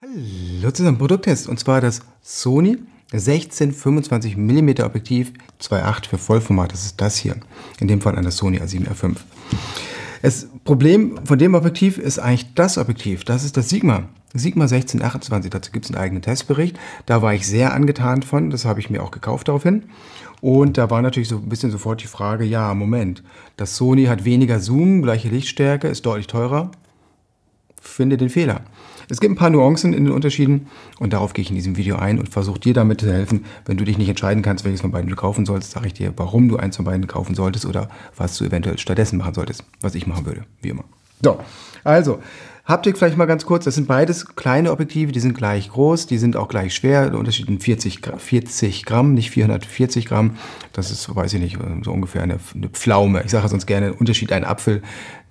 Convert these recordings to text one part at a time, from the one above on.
Hallo zusammen, Produkttest und zwar das Sony 16-25 mm Objektiv 2.8 für Vollformat. Das ist das hier. In dem Fall an der Sony A7R5. Das Problem von dem Objektiv ist eigentlich das Objektiv. Das ist das Sigma. Sigma 1628. Dazu gibt es einen eigenen Testbericht. Da war ich sehr angetan von. Das habe ich mir auch gekauft daraufhin. Und da war natürlich so ein bisschen sofort die Frage, ja, Moment, das Sony hat weniger Zoom, gleiche Lichtstärke, ist deutlich teurer. Finde den Fehler. Es gibt ein paar Nuancen in den Unterschieden und darauf gehe ich in diesem Video ein und versuche dir damit zu helfen. Wenn du dich nicht entscheiden kannst, welches von beiden du kaufen sollst, sage ich dir, warum du eins von beiden kaufen solltest oder was du eventuell stattdessen machen solltest, was ich machen würde, wie immer. So, also, Haptik vielleicht mal ganz kurz. Das sind beides kleine Objektive, die sind gleich groß, die sind auch gleich schwer. Der Unterschied sind 40, 40 Gramm, nicht 440 Gramm. Das ist, weiß ich nicht, so ungefähr eine, eine Pflaume. Ich sage sonst gerne, Unterschied ein Apfel.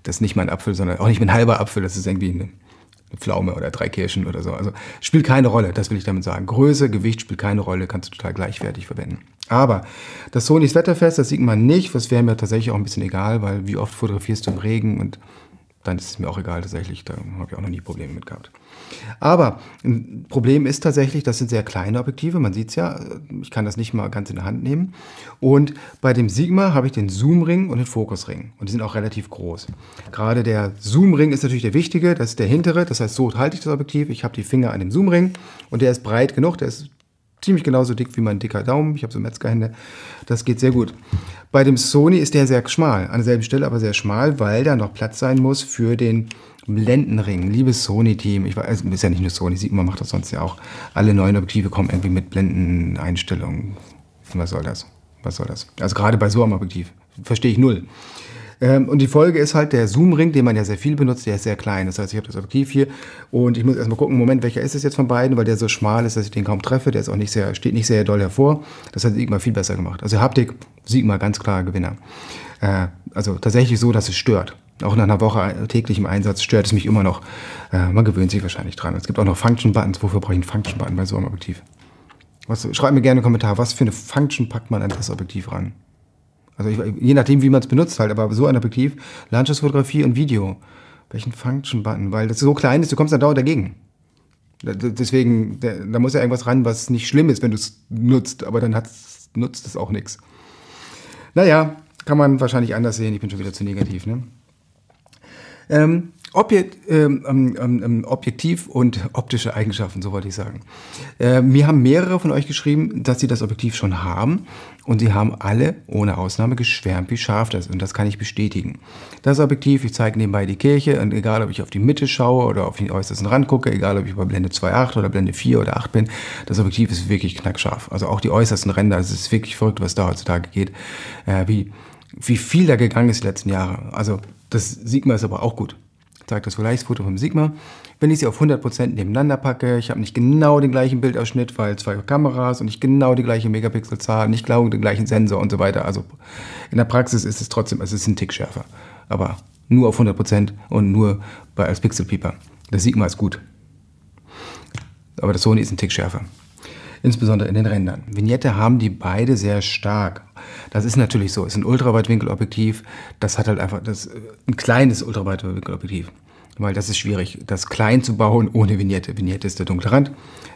Das ist nicht mein Apfel, sondern auch nicht mein halber Apfel. Das ist irgendwie eine Pflaume oder drei Kirschen oder so. Also spielt keine Rolle, das will ich damit sagen. Größe, Gewicht spielt keine Rolle, kannst du total gleichwertig verwenden. Aber das Sony ist wetterfest, das sieht man nicht. Das wäre mir tatsächlich auch ein bisschen egal, weil wie oft fotografierst du im Regen und dann ist es mir auch egal tatsächlich. Da habe ich auch noch nie Probleme mit gehabt. Aber ein Problem ist tatsächlich, das sind sehr kleine Objektive. Man sieht es ja, ich kann das nicht mal ganz in der Hand nehmen. Und bei dem Sigma habe ich den Zoom-Ring und den Fokus-Ring. Und die sind auch relativ groß. Gerade der Zoom-Ring ist natürlich der wichtige, das ist der hintere. Das heißt, so halte ich das Objektiv. Ich habe die Finger an dem Zoom-Ring und der ist breit genug, der ist ziemlich genauso dick wie mein dicker Daumen. Ich habe so Metzgerhände. Das geht sehr gut. Bei dem Sony ist der sehr schmal, an derselben Stelle aber sehr schmal, weil da noch Platz sein muss für den Blendenring. Liebes Sony-Team, ich weiß, ist ja nicht nur Sony, Sigma macht das sonst ja auch. Alle neuen Objektive kommen irgendwie mit Blendeneinstellungen. Was soll das? Was soll das? Also gerade bei so einem Objektiv verstehe ich null. Ähm, und die Folge ist halt der Zoom-Ring, den man ja sehr viel benutzt, der ist sehr klein. Das heißt, ich habe das Objektiv hier und ich muss erstmal gucken, Moment, welcher ist es jetzt von beiden, weil der so schmal ist, dass ich den kaum treffe. Der ist auch nicht sehr, steht nicht sehr doll hervor. Das hat Sigma viel besser gemacht. Also Haptik, Sigma ganz klar Gewinner. Äh, also tatsächlich so, dass es stört. Auch nach einer Woche täglichem Einsatz stört es mich immer noch. Äh, man gewöhnt sich wahrscheinlich dran. Es gibt auch noch Function-Buttons. Wofür brauche ich einen Function-Button bei so einem Objektiv? Was, schreib mir gerne einen Kommentar, was für eine Function packt man an das Objektiv ran? Also ich, je nachdem, wie man es benutzt halt, aber so ein Objektiv, Landschaftsfotografie und Video. Welchen Function-Button? Weil das so klein ist, du kommst dann dauernd dagegen. Deswegen, da muss ja irgendwas ran, was nicht schlimm ist, wenn du es nutzt, aber dann nutzt es auch nichts. Naja, kann man wahrscheinlich anders sehen. Ich bin schon wieder zu negativ. Ne? Ähm, Objekt, ähm, ähm, ähm, Objektiv und optische Eigenschaften, so wollte ich sagen. Äh, mir haben mehrere von euch geschrieben, dass sie das Objektiv schon haben und sie haben alle ohne Ausnahme geschwärmt, wie scharf das ist und das kann ich bestätigen. Das Objektiv, ich zeige nebenbei die Kirche und egal, ob ich auf die Mitte schaue oder auf den äußersten Rand gucke, egal, ob ich bei Blende 2.8 oder Blende 4 oder 8 bin, das Objektiv ist wirklich knackscharf. Also auch die äußersten Ränder, es ist wirklich verrückt, was da heutzutage geht, äh, wie, wie viel da gegangen ist die letzten Jahre. Also das Sigma ist aber auch gut zeige das Vergleichsfoto vom Sigma. Wenn ich sie auf 100% nebeneinander packe, ich habe nicht genau den gleichen Bildausschnitt, weil zwei Kameras und nicht genau die gleiche Megapixelzahl, nicht genau den gleichen Sensor und so weiter. Also in der Praxis ist es trotzdem, es ist ein Tick schärfer. Aber nur auf 100% und nur bei als Pixelpieper. Das Sigma ist gut. Aber das Sony ist ein Tick schärfer insbesondere in den Rändern. Vignette haben die beide sehr stark. Das ist natürlich so, es ist ein Ultraweitwinkelobjektiv, das hat halt einfach das, ein kleines Ultraweitwinkelobjektiv, weil das ist schwierig, das klein zu bauen ohne Vignette. Vignette ist der dunkle Rand,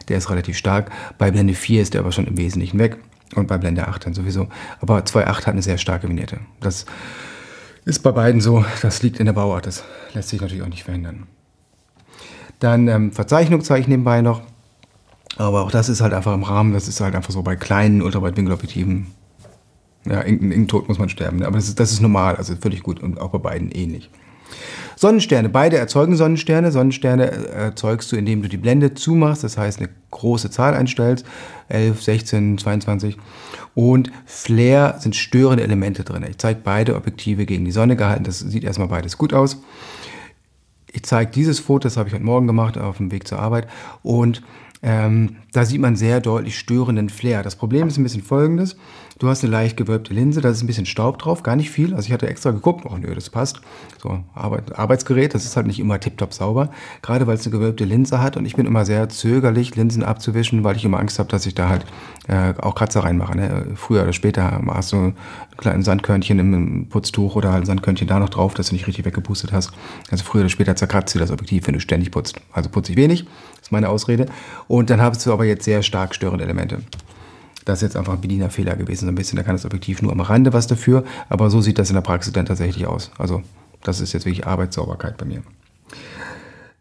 der ist relativ stark. Bei Blende 4 ist der aber schon im Wesentlichen weg und bei Blende 8 dann sowieso. Aber 2.8 hat eine sehr starke Vignette. Das ist bei beiden so, das liegt in der Bauart, das lässt sich natürlich auch nicht verhindern. Dann ähm, Verzeichnung zeige ich nebenbei noch. Aber auch das ist halt einfach im Rahmen, das ist halt einfach so bei kleinen Ultraweitwinkelobjektiven. Ja, irgendein Tod muss man sterben. Aber das ist, das ist normal, also völlig gut und auch bei beiden ähnlich. Sonnensterne, beide erzeugen Sonnensterne. Sonnensterne erzeugst du, indem du die Blende zumachst, das heißt eine große Zahl einstellst, 11, 16, 22. Und Flare sind störende Elemente drin. Ich zeige beide Objektive gegen die Sonne gehalten, das sieht erstmal beides gut aus. Ich zeige dieses Foto, das habe ich heute Morgen gemacht auf dem Weg zur Arbeit und ähm, da sieht man sehr deutlich störenden Flair. Das Problem ist ein bisschen folgendes. Du hast eine leicht gewölbte Linse, da ist ein bisschen Staub drauf, gar nicht viel. Also ich hatte extra geguckt, oh nö, das passt. So, Arbeit, Arbeitsgerät, das ist halt nicht immer tiptop sauber, gerade weil es eine gewölbte Linse hat und ich bin immer sehr zögerlich, Linsen abzuwischen, weil ich immer Angst habe, dass ich da halt äh, auch Kratzer reinmache. Ne? Früher oder später hast du ein kleines Sandkörnchen im Putztuch oder halt ein Sandkörnchen da noch drauf, dass du nicht richtig weggepustet hast. Also früher oder später zerkratzt dir das Objektiv, wenn du ständig putzt. Also putze ich wenig, ist meine Ausrede. Und dann hast du aber jetzt sehr stark störende Elemente. Das ist jetzt einfach ein Bedienerfehler gewesen, so ein bisschen. Da kann das Objektiv nur am Rande was dafür, aber so sieht das in der Praxis dann tatsächlich aus. Also, das ist jetzt wirklich Arbeitssauberkeit bei mir.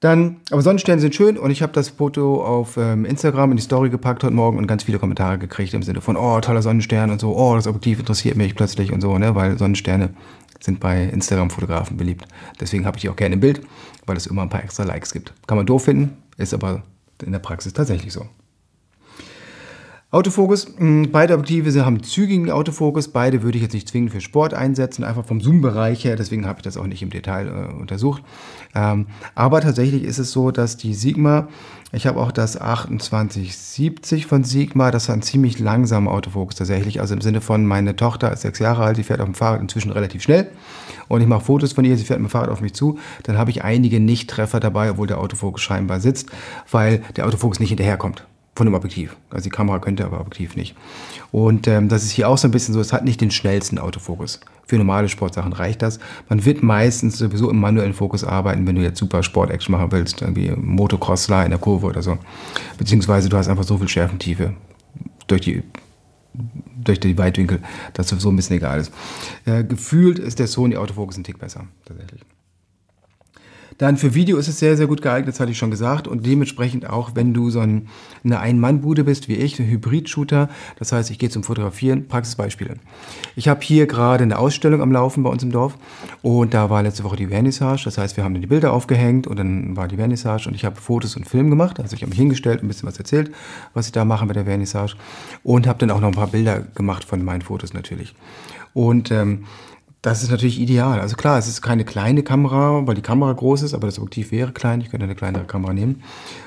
Dann, aber Sonnensterne sind schön und ich habe das Foto auf ähm, Instagram in die Story gepackt heute Morgen und ganz viele Kommentare gekriegt im Sinne von, oh, toller Sonnenstern und so, oh, das Objektiv interessiert mich plötzlich und so, ne, weil Sonnensterne sind bei Instagram-Fotografen beliebt. Deswegen habe ich die auch gerne im Bild, weil es immer ein paar extra Likes gibt. Kann man doof finden, ist aber in der Praxis tatsächlich so. Autofokus, hm, beide Objektive haben zügigen Autofokus, beide würde ich jetzt nicht zwingend für Sport einsetzen, einfach vom Zoom-Bereich her, deswegen habe ich das auch nicht im Detail äh, untersucht. Ähm, aber tatsächlich ist es so, dass die Sigma, ich habe auch das 2870 von Sigma, das ist ein ziemlich langsamer Autofokus tatsächlich, also im Sinne von, meine Tochter ist sechs Jahre alt, die fährt auf dem Fahrrad inzwischen relativ schnell. Und ich mache Fotos von ihr, sie fährt mit dem Fahrrad auf mich zu, dann habe ich einige Nichttreffer dabei, obwohl der Autofokus scheinbar sitzt, weil der Autofokus nicht hinterherkommt von dem Objektiv. Also die Kamera könnte, aber Objektiv nicht. Und ähm, das ist hier auch so ein bisschen so, es hat nicht den schnellsten Autofokus. Für normale Sportsachen reicht das. Man wird meistens sowieso im manuellen Fokus arbeiten, wenn du jetzt super Sport-Action machen willst, irgendwie Motocrossler in der Kurve oder so. Beziehungsweise du hast einfach so viel Schärfentiefe durch die durch die Weitwinkel, dass sowieso ein bisschen egal ist. Äh, gefühlt ist der Sony Autofokus ein Tick besser, tatsächlich. Dann für Video ist es sehr, sehr gut geeignet, das hatte ich schon gesagt. Und dementsprechend auch, wenn du so ein, eine Ein-Mann-Bude bist, wie ich, ein Hybrid-Shooter. Das heißt, ich gehe zum Fotografieren. Praxisbeispiele. Ich habe hier gerade eine Ausstellung am Laufen bei uns im Dorf. Und da war letzte Woche die Vernissage. Das heißt, wir haben dann die Bilder aufgehängt und dann war die Vernissage. Und ich habe Fotos und Film gemacht. Also ich habe mich hingestellt, ein bisschen was erzählt, was ich da mache mit der Vernissage. Und habe dann auch noch ein paar Bilder gemacht von meinen Fotos natürlich. Und ähm, das ist natürlich ideal. Also klar, es ist keine kleine Kamera, weil die Kamera groß ist, aber das Objektiv wäre klein. Ich könnte eine kleinere Kamera nehmen.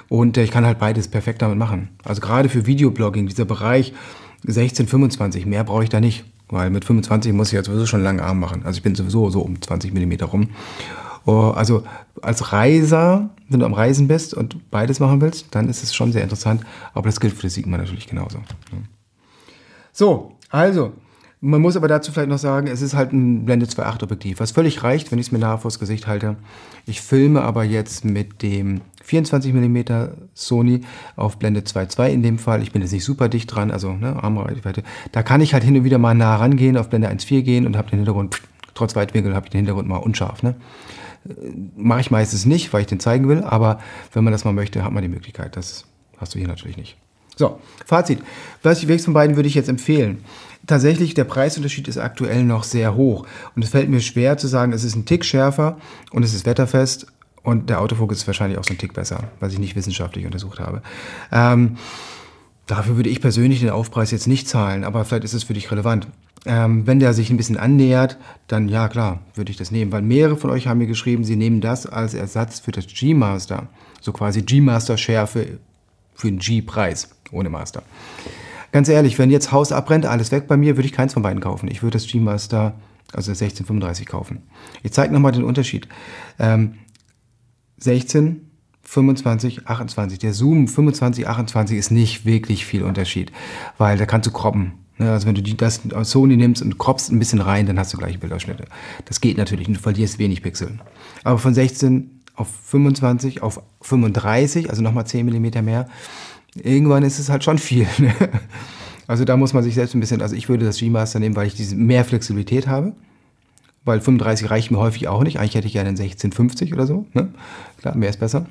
Und äh, ich kann halt beides perfekt damit machen. Also gerade für Videoblogging, dieser Bereich 16, 25, mehr brauche ich da nicht. Weil mit 25 muss ich jetzt sowieso schon lange Arm machen. Also ich bin sowieso so um 20 mm rum. Oh, also als Reiser, wenn du am Reisen bist und beides machen willst, dann ist es schon sehr interessant. Aber das gilt für das Sigma natürlich genauso. So, also man muss aber dazu vielleicht noch sagen, es ist halt ein Blende 2.8 Objektiv, was völlig reicht, wenn ich es mir nahe vors Gesicht halte. Ich filme aber jetzt mit dem 24 mm Sony auf Blende 2.2 in dem Fall. Ich bin jetzt nicht super dicht dran, also ne, Armreichweite. Da kann ich halt hin und wieder mal nah rangehen, auf Blende 1.4 gehen und habe den Hintergrund, trotz Weitwinkel, habe ich den Hintergrund mal unscharf. Ne? Mache ich meistens nicht, weil ich den zeigen will, aber wenn man das mal möchte, hat man die Möglichkeit. Das hast du hier natürlich nicht. So, Fazit. Welches von beiden würde ich jetzt empfehlen? Tatsächlich, der Preisunterschied ist aktuell noch sehr hoch. Und es fällt mir schwer zu sagen, es ist ein Tick schärfer und es ist wetterfest und der Autofokus ist wahrscheinlich auch so ein Tick besser, was ich nicht wissenschaftlich untersucht habe. Ähm, dafür würde ich persönlich den Aufpreis jetzt nicht zahlen, aber vielleicht ist es für dich relevant. Ähm, wenn der sich ein bisschen annähert, dann ja klar, würde ich das nehmen, weil mehrere von euch haben mir geschrieben, sie nehmen das als Ersatz für das G-Master. So quasi G-Master-Schärfe für den G-Preis ohne Master. Ganz ehrlich, wenn jetzt Haus abbrennt, alles weg bei mir, würde ich keins von beiden kaufen. Ich würde das G-Master, also 1635 kaufen. Ich zeige nochmal den Unterschied. Ähm, 16, 25, 28. Der Zoom 25, 28 ist nicht wirklich viel Unterschied, weil da kannst du kroppen. Ne, also wenn du die, das Sony nimmst und kroppst ein bisschen rein, dann hast du gleiche Bildausschnitte. Das geht natürlich und du verlierst wenig Pixel. Aber von 16 auf 25 auf 35, also nochmal 10 mm mehr, irgendwann ist es halt schon viel. Ne? Also da muss man sich selbst ein bisschen, also ich würde das G-Master nehmen, weil ich diese mehr Flexibilität habe. Weil 35 reicht mir häufig auch nicht. Eigentlich hätte ich gerne einen 1650 oder so. Ne? Klar, mehr ist besser.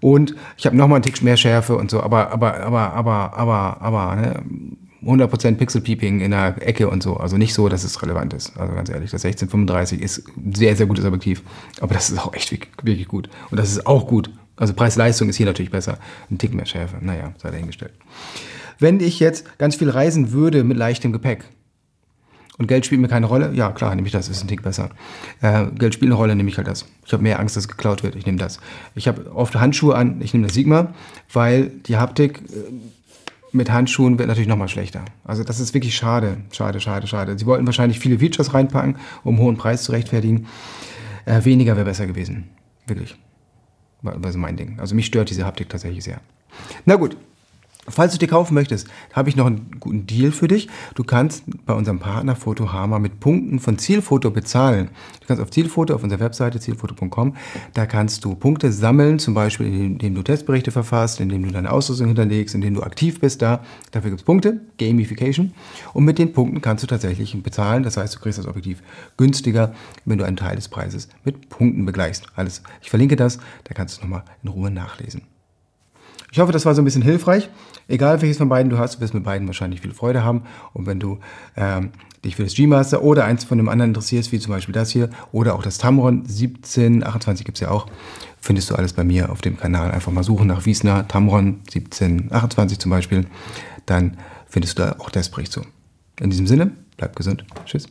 Und ich habe nochmal einen Tick mehr Schärfe und so, aber, aber, aber, aber, aber, aber, ne? 100% Pixel-Peeping in der Ecke und so. Also nicht so, dass es relevant ist. Also ganz ehrlich, das 1635 ist sehr, sehr gutes Objektiv. Aber das ist auch echt wirklich gut. Und das ist auch gut also Preis-Leistung ist hier natürlich besser. Ein Tick mehr Schärfe. Naja, sei dahingestellt. Wenn ich jetzt ganz viel reisen würde mit leichtem Gepäck und Geld spielt mir keine Rolle, ja klar, nehme ich das, ist ein Tick besser. Äh, Geld spielt eine Rolle, nehme ich halt das. Ich habe mehr Angst, dass geklaut wird, ich nehme das. Ich habe oft Handschuhe an, ich nehme das Sigma, weil die Haptik äh, mit Handschuhen wird natürlich nochmal schlechter. Also das ist wirklich schade, schade, schade, schade. Sie wollten wahrscheinlich viele Features reinpacken, um hohen Preis zu rechtfertigen. Äh, weniger wäre besser gewesen. Wirklich. War, war so mein Ding. Also mich stört diese Haptik tatsächlich sehr. Na gut, Falls du die kaufen möchtest, habe ich noch einen guten Deal für dich. Du kannst bei unserem Partner Fotohama mit Punkten von Zielfoto bezahlen. Du kannst auf Zielfoto, auf unserer Webseite zielfoto.com, da kannst du Punkte sammeln, zum Beispiel indem du Testberichte verfasst, indem du deine Ausrüstung hinterlegst, indem du aktiv bist da. Dafür gibt es Punkte, Gamification. Und mit den Punkten kannst du tatsächlich bezahlen. Das heißt, du kriegst das Objektiv günstiger, wenn du einen Teil des Preises mit Punkten begleichst. Alles. Ich verlinke das, da kannst du nochmal in Ruhe nachlesen. Ich hoffe, das war so ein bisschen hilfreich. Egal welches von beiden du hast, du wirst mit beiden wahrscheinlich viel Freude haben. Und wenn du ähm, dich für das G-Master oder eins von dem anderen interessierst, wie zum Beispiel das hier oder auch das Tamron 1728 gibt es ja auch, findest du alles bei mir auf dem Kanal. Einfach mal suchen nach Wiesner Tamron 1728 zum Beispiel. Dann findest du da auch das Bericht zu. In diesem Sinne, bleib gesund. Tschüss.